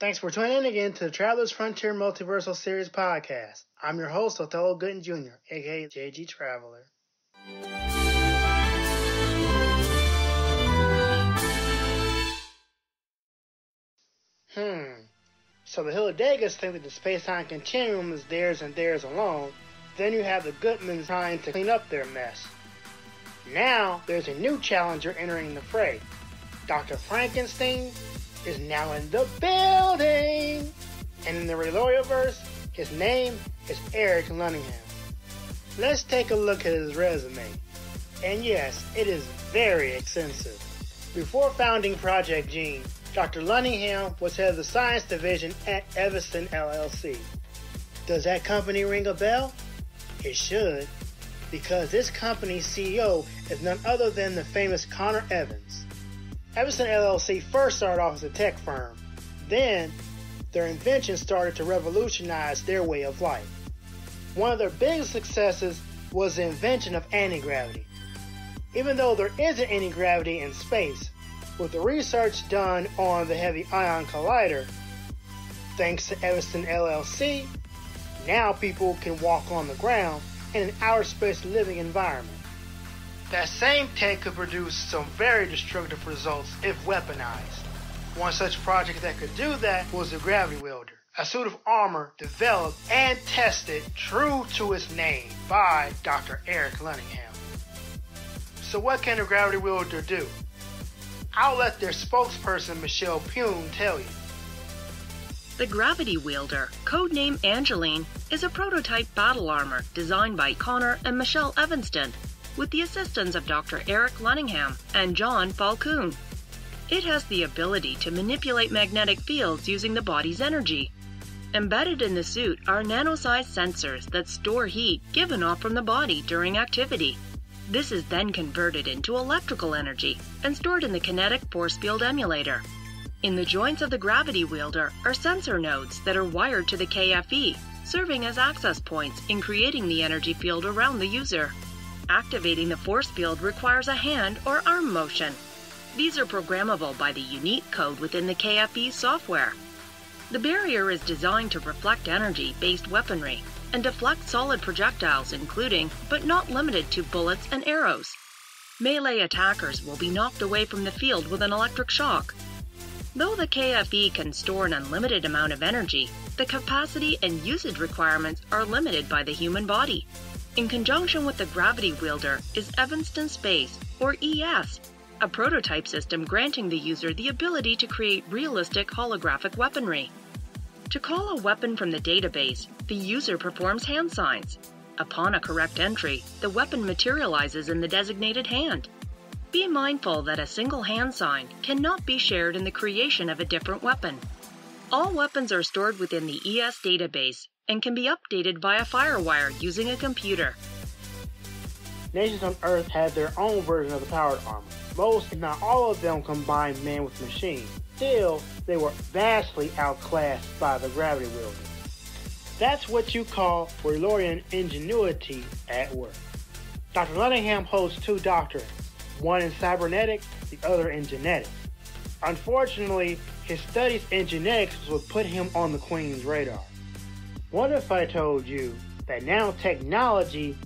Thanks for tuning in again to the Travelers Frontier Multiversal Series podcast. I'm your host, Othello Gooden Jr., aka JG Traveler. Hmm. So the Hilledagas think that the space-time continuum is theirs and theirs alone. Then you have the Goodmans trying to clean up their mess. Now there's a new challenger entering the fray. Dr. Frankenstein is now in the building. And in the Rayloriaverse, his name is Eric Lunningham. Let's take a look at his resume. And yes, it is very extensive. Before founding Project Gene, Dr. Lunningham was head of the science division at Evanston LLC. Does that company ring a bell? It should, because this company's CEO is none other than the famous Connor Evans. Evanston LLC first started off as a tech firm. Then, their inventions started to revolutionize their way of life. One of their biggest successes was the invention of anti-gravity. Even though there isn't any gravity in space, with the research done on the Heavy Ion Collider, thanks to Evanston LLC, now people can walk on the ground in an outer space living environment. That same tech could produce some very destructive results if weaponized. One such project that could do that was the Gravity Wielder, a suit of armor developed and tested true to its name by Dr. Eric Lunningham. So what can the Gravity Wielder do? I'll let their spokesperson Michelle Pune tell you. The Gravity Wielder, codename Angeline, is a prototype battle armor designed by Connor and Michelle Evanston with the assistance of Dr. Eric Lunningham and John Falcon. It has the ability to manipulate magnetic fields using the body's energy. Embedded in the suit are nano-sized sensors that store heat given off from the body during activity. This is then converted into electrical energy and stored in the kinetic force field emulator. In the joints of the gravity wielder are sensor nodes that are wired to the KFE, serving as access points in creating the energy field around the user. Activating the force field requires a hand or arm motion. These are programmable by the unique code within the KFE software. The barrier is designed to reflect energy based weaponry and deflect solid projectiles, including, but not limited to, bullets and arrows. Melee attackers will be knocked away from the field with an electric shock. Though the KFE can store an unlimited amount of energy, the capacity and usage requirements are limited by the human body. In conjunction with the Gravity Wielder is Evanston Space, or ES, a prototype system granting the user the ability to create realistic holographic weaponry. To call a weapon from the database, the user performs hand signs. Upon a correct entry, the weapon materializes in the designated hand. Be mindful that a single hand sign cannot be shared in the creation of a different weapon. All weapons are stored within the ES database and can be updated via Firewire using a computer. Nations on Earth had their own version of the powered armor. Most, if not all of them, combined man with machine. Still, they were vastly outclassed by the gravity wielder. That's what you call Relorian ingenuity at work. Dr. Lunningham holds two doctorates, one in cybernetics, the other in genetics. Unfortunately, his studies in genetics would put him on the Queen's radar. What if I told you that nanotechnology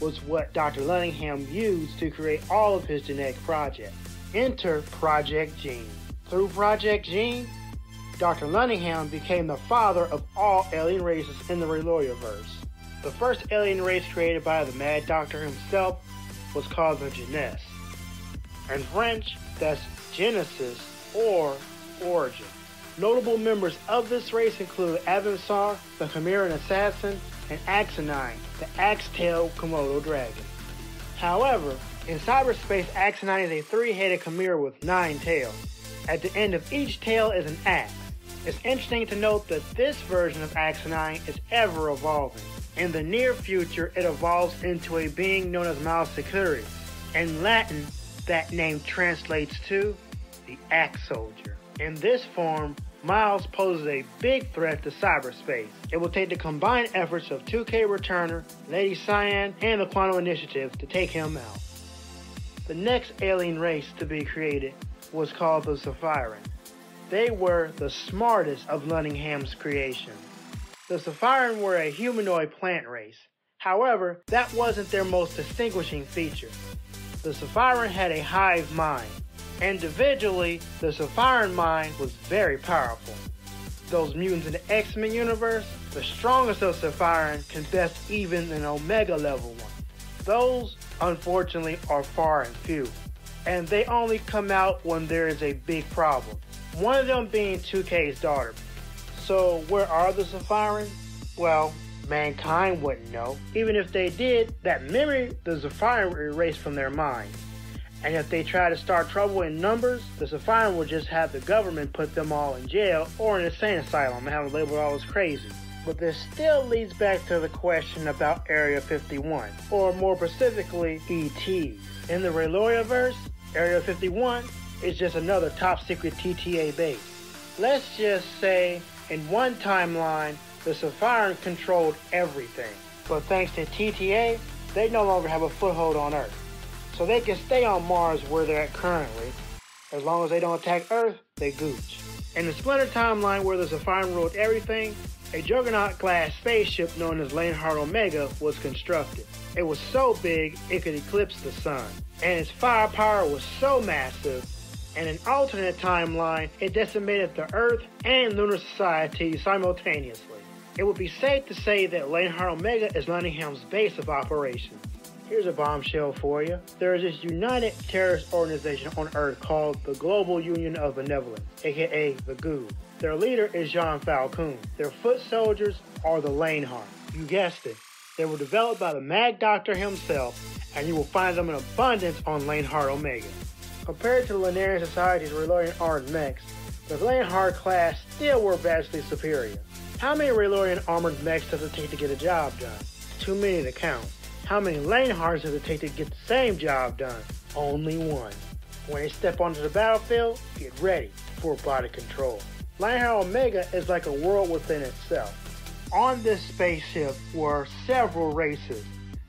was what Dr. Lunningham used to create all of his genetic projects? Enter Project Gene. Through Project Gene, Dr. Lunningham became the father of all alien races in the Rayloriaverse. The first alien race created by the Mad Doctor himself was called the Jeunesse. In French, that's Genesis or Origin. Notable members of this race include Avansar, the Chimeran Assassin, and Axonine, the axe-tailed Komodo dragon. However, in cyberspace, Axonine is a three-headed chimera with nine tails. At the end of each tail is an axe. It's interesting to note that this version of Axonine is ever evolving. In the near future, it evolves into a being known as Miles Securius. In Latin, that name translates to the Axe Soldier. In this form, Miles poses a big threat to cyberspace. It will take the combined efforts of 2K Returner, Lady Cyan, and the Quantum Initiative to take him out. The next alien race to be created was called the Sephiron. They were the smartest of Lunningham's creations. The Sephiron were a humanoid plant race. However, that wasn't their most distinguishing feature. The Sephiron had a hive mind. Individually, the Sephiron mind was very powerful. Those mutants in the X-Men universe, the strongest of Sephiron can best even an Omega level one. Those, unfortunately, are far and few, and they only come out when there is a big problem. One of them being 2K's daughter. So, where are the Sephirans? Well, mankind wouldn't know. Even if they did, that memory the Sephiron would erase from their minds. And if they try to start trouble in numbers, the Sephiron will just have the government put them all in jail or an insane asylum and have them labeled all as crazy. But this still leads back to the question about Area 51, or more specifically, ET. In the Rayloriaverse, Area 51 is just another top secret TTA base. Let's just say in one timeline, the Sephiron controlled everything. But thanks to TTA, they no longer have a foothold on Earth. So they can stay on Mars where they're at currently. As long as they don't attack Earth, they gooch. In the Splinter timeline where the Sephiron ruled everything, a Juggernaut class spaceship known as Lanehart Omega was constructed. It was so big it could eclipse the sun, and its firepower was so massive. In an alternate timeline, it decimated the Earth and Lunar Society simultaneously. It would be safe to say that Lanehart Omega is Lunningham's base of operations. Here's a bombshell for you. There is this united terrorist organization on Earth called the Global Union of Benevolence, aka the GU. Their leader is Jean Falcon. Their foot soldiers are the Lanehart. You guessed it. They were developed by the Mad Doctor himself, and you will find them in abundance on Lanehart Omega. Compared to the Lunarian Society's Relorian armed mechs, the Lanehart class still were vastly superior. How many Relorian armored mechs does it take to get a job done? Too many to count. How many Laneharts does it take to get the same job done? Only one. When they step onto the battlefield, get ready for body control. Lanehart Omega is like a world within itself. On this spaceship were several races,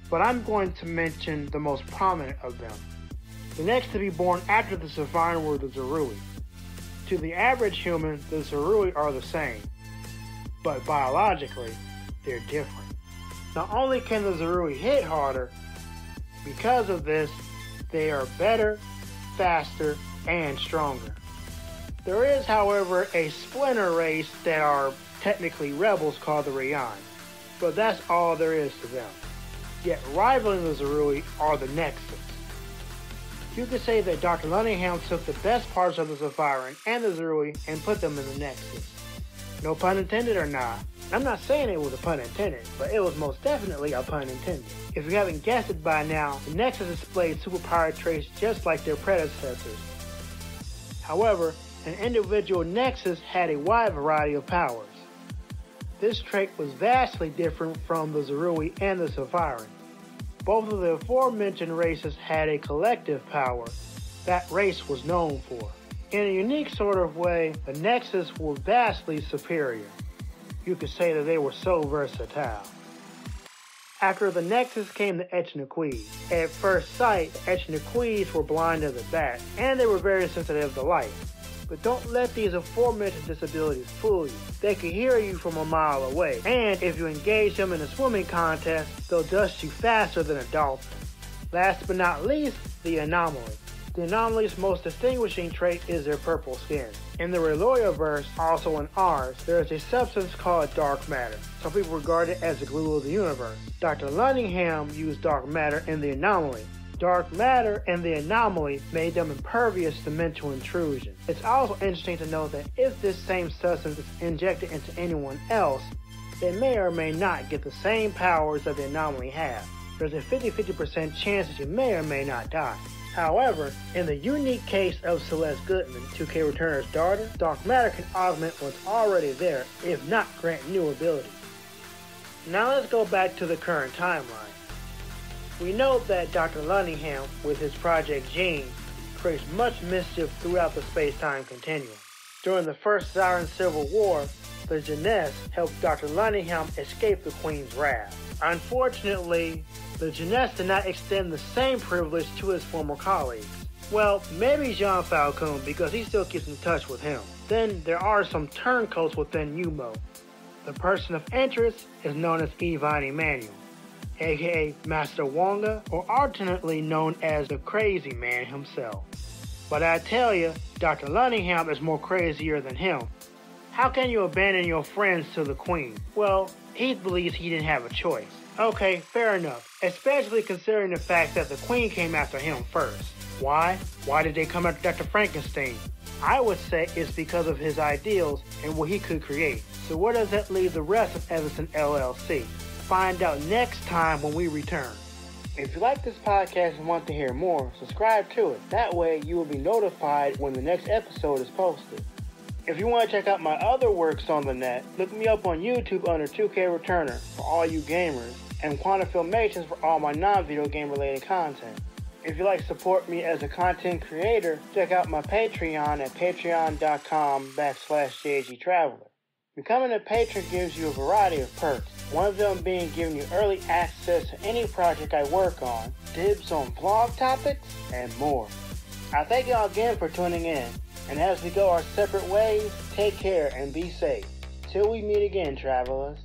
but I'm going to mention the most prominent of them. The next to be born after the Sephiron were the Zerui. To the average human, the Zerui are the same, but biologically, they're different. Not only can the Zerui hit harder, because of this, they are better, faster, and stronger. There is, however, a splinter race that are technically rebels called the Rayan, but that's all there is to them. Yet rivaling the Zerui are the Nexus. You could say that Dr. Lunningham took the best parts of the Sephiron and the Zerui and put them in the Nexus. No pun intended or not. I'm not saying it was a pun intended, but it was most definitely a pun intended. If you haven't guessed it by now, the Nexus displayed superpower traits just like their predecessors. However, an individual Nexus had a wide variety of powers. This trait was vastly different from the Zerui and the Sephiron. Both of the aforementioned races had a collective power that race was known for. In a unique sort of way, the Nexus were vastly superior. You could say that they were so versatile. After the Nexus came the Echnequis. At first sight, the Echnequis were blind as a bat, and they were very sensitive to light. But don't let these aforementioned disabilities fool you. They can hear you from a mile away, and if you engage them in a swimming contest, they'll dust you faster than a dolphin. Last but not least, the anomaly. The anomaly's most distinguishing trait is their purple skin. In the Rayloriaverse, also in ours, there is a substance called dark matter. Some people regard it as the glue of the universe. Dr. Lunningham used dark matter in the anomaly. Dark matter and the anomaly made them impervious to mental intrusion. It's also interesting to note that if this same substance is injected into anyone else, they may or may not get the same powers that the anomaly has. There's a 50-50% chance that you may or may not die. However, in the unique case of Celeste Goodman, 2K Returner's daughter, dark matter can augment what's already there, if not grant new abilities. Now let's go back to the current timeline. We know that Dr. Lunningham, with his Project Gene, creates much mischief throughout the space-time continuum. During the First Siren Civil War, the Jeunesse helped Dr. Lunningham escape the Queen's wrath. Unfortunately, the Jeunesse did not extend the same privilege to his former colleagues. Well, maybe Jean Falcon because he still keeps in touch with him. Then there are some turncoats within UMO. The person of interest is known as Ivan Emanuel, aka Master Wonga, or alternately known as the Crazy Man himself. But I tell you, Dr. Lunningham is more crazier than him. How can you abandon your friends to the Queen? Well, he believes he didn't have a choice. Okay, fair enough, especially considering the fact that the Queen came after him first. Why? Why did they come after Dr. Frankenstein? I would say it's because of his ideals and what he could create. So where does that leave the rest of Evanston LLC? Find out next time when we return. If you like this podcast and want to hear more, subscribe to it. That way you will be notified when the next episode is posted. If you want to check out my other works on the net, look me up on YouTube under 2K Returner for all you gamers, and Quantum Filmations for all my non-video game related content. If you'd like to support me as a content creator, check out my Patreon at patreon.com backslash jgtraveler. Becoming a patron gives you a variety of perks, one of them being giving you early access to any project I work on, dibs on blog topics, and more. I thank you all again for tuning in, and as we go our separate ways, take care and be safe. Till we meet again, travelers.